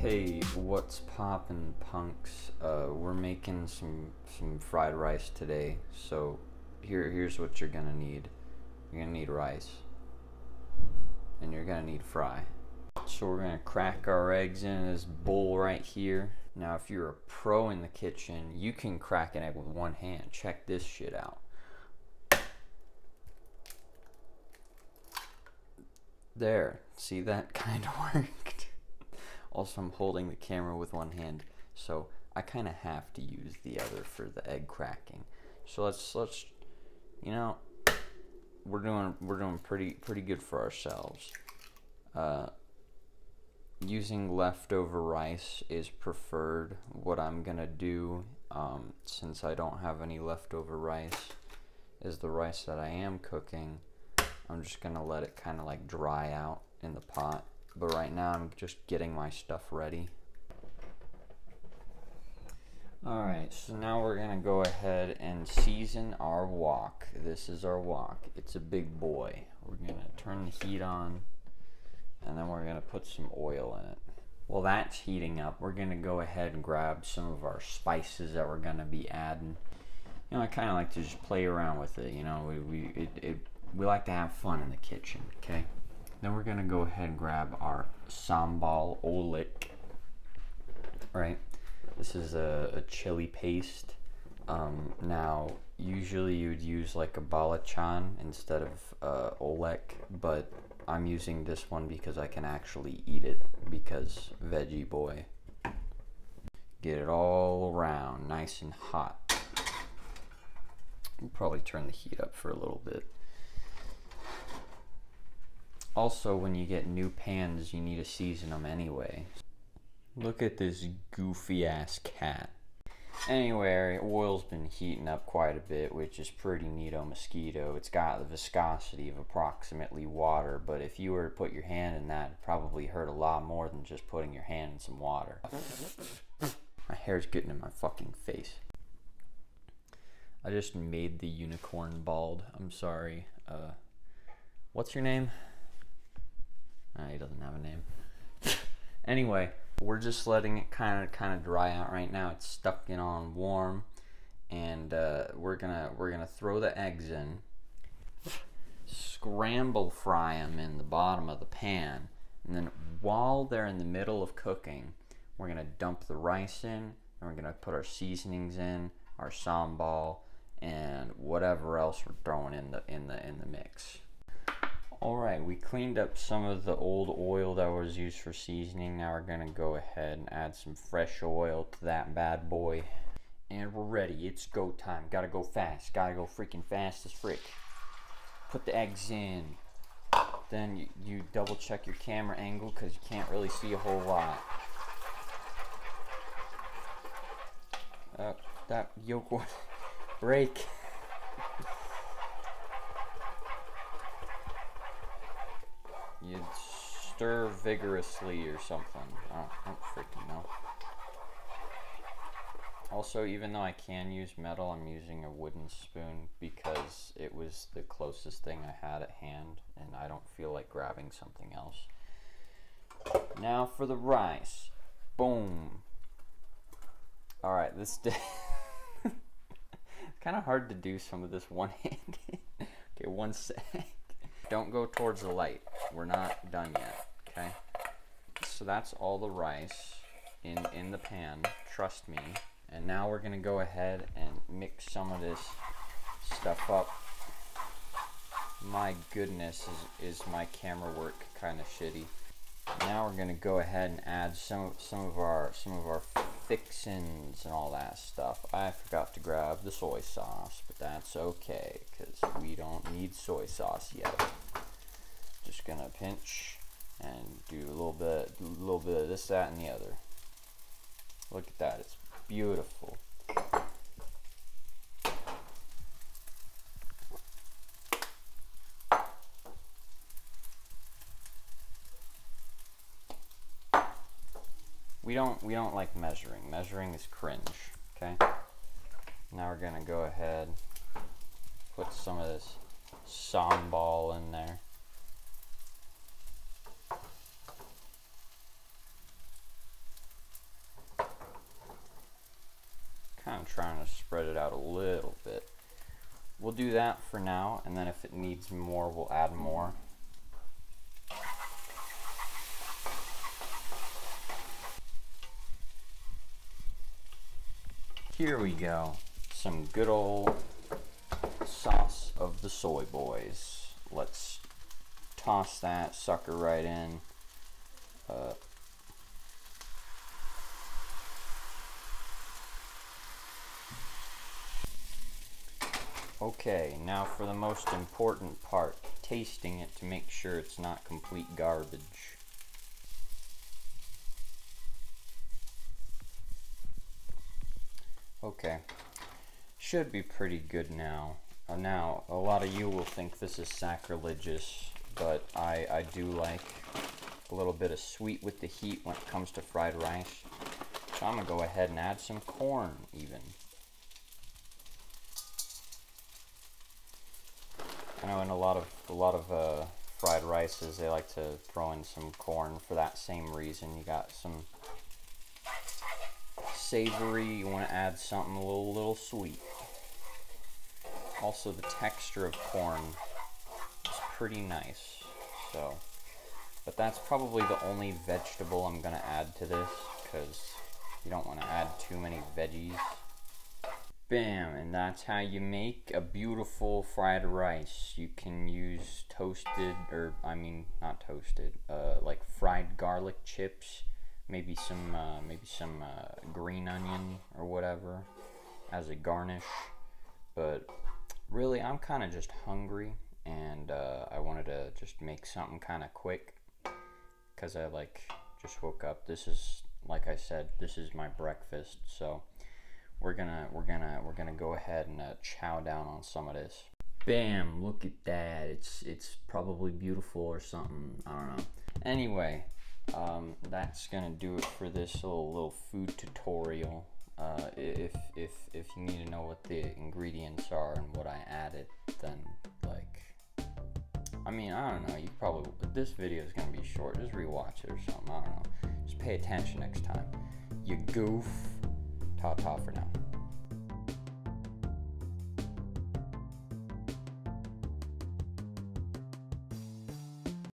Hey, what's poppin', punks? Uh, we're making some some fried rice today. So, here here's what you're gonna need. You're gonna need rice, and you're gonna need fry. So we're gonna crack our eggs in this bowl right here. Now, if you're a pro in the kitchen, you can crack an egg with one hand. Check this shit out. There, see that kind of worked. Also, I'm holding the camera with one hand, so I kind of have to use the other for the egg cracking. So let's let's, you know, we're doing we're doing pretty pretty good for ourselves. Uh, using leftover rice is preferred. What I'm gonna do, um, since I don't have any leftover rice, is the rice that I am cooking. I'm just gonna let it kind of like dry out in the pot but right now I'm just getting my stuff ready. Alright, so now we're going to go ahead and season our wok. This is our wok. It's a big boy. We're going to turn the heat on and then we're going to put some oil in it. While that's heating up, we're going to go ahead and grab some of our spices that we're going to be adding. You know, I kind of like to just play around with it. You know, we, we, it, it, we like to have fun in the kitchen, okay? Then we're gonna go ahead and grab our sambal oelek. Right, this is a, a chili paste. Um, now, usually you'd use like a balachan instead of uh, oelek, but I'm using this one because I can actually eat it because veggie boy. Get it all around, nice and hot. We'll probably turn the heat up for a little bit. Also, when you get new pans, you need to season them anyway. Look at this goofy ass cat. Anyway, oil's been heating up quite a bit, which is pretty neat neato mosquito. It's got the viscosity of approximately water, but if you were to put your hand in that, it probably hurt a lot more than just putting your hand in some water. my hair's getting in my fucking face. I just made the unicorn bald. I'm sorry. Uh, what's your name? Uh, he doesn't have a name. anyway, we're just letting it kind of kind of dry out right now. It's stuck in on warm, and uh, we're gonna we're gonna throw the eggs in, scramble fry them in the bottom of the pan, and then while they're in the middle of cooking, we're gonna dump the rice in, and we're gonna put our seasonings in, our sambal, and whatever else we're throwing in the in the in the mix. Alright, we cleaned up some of the old oil that was used for seasoning. Now we're going to go ahead and add some fresh oil to that bad boy. And we're ready. It's go time. Gotta go fast. Gotta go freaking fast as frick. Put the eggs in. Then you, you double check your camera angle because you can't really see a whole lot. Uh, that yolk break. You'd stir vigorously or something. I don't, I don't freaking know. Also, even though I can use metal, I'm using a wooden spoon because it was the closest thing I had at hand and I don't feel like grabbing something else. Now for the rice. Boom. Alright, this day... kind of hard to do some of this one-handed. okay, one sec. Don't go towards the light. We're not done yet, okay? So that's all the rice in, in the pan, trust me. And now we're gonna go ahead and mix some of this stuff up. My goodness, is, is my camera work kind of shitty. Now we're gonna go ahead and add some some of our some of our fixins and all that stuff. I forgot to grab the soy sauce, but that's okay because we don't need soy sauce yet. Just gonna pinch and do a little bit, a little bit of this, that, and the other. Look at that, it's beautiful. We don't we don't like measuring. Measuring is cringe, okay? Now we're gonna go ahead put some of this sambal in there. Trying to spread it out a little bit. We'll do that for now, and then if it needs more, we'll add more. Here we go. Some good old sauce of the soy boys. Let's toss that sucker right in. Uh, Okay, now for the most important part, tasting it to make sure it's not complete garbage. Okay, should be pretty good now. Uh, now, a lot of you will think this is sacrilegious, but I, I do like a little bit of sweet with the heat when it comes to fried rice. So I'm gonna go ahead and add some corn even. I know in a lot of a lot of uh, fried rices they like to throw in some corn for that same reason. You got some savory. You want to add something a little little sweet. Also, the texture of corn is pretty nice. So, but that's probably the only vegetable I'm gonna add to this because you don't want to add too many veggies. Bam, and that's how you make a beautiful fried rice. You can use toasted, or I mean, not toasted, uh, like fried garlic chips, maybe some, uh, maybe some uh, green onion or whatever as a garnish. But really, I'm kind of just hungry, and uh, I wanted to just make something kind of quick because I like just woke up. This is, like I said, this is my breakfast, so we're gonna we're gonna we're gonna go ahead and uh, chow down on some of this. Bam! Look at that. It's it's probably beautiful or something. I don't know. Anyway, um, that's gonna do it for this little little food tutorial. Uh, if if if you need to know what the ingredients are and what I added, then like, I mean, I don't know. You probably this video is gonna be short. Just rewatch it or something. I don't know. Just pay attention next time. You goof. Ta ta for now.